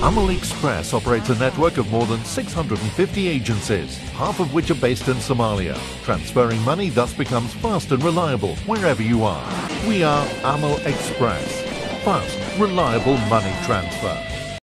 Amal Express operates a network of more than 650 agencies, half of which are based in Somalia. Transferring money thus becomes fast and reliable wherever you are. We are Amal Express. Fast, reliable money transfer.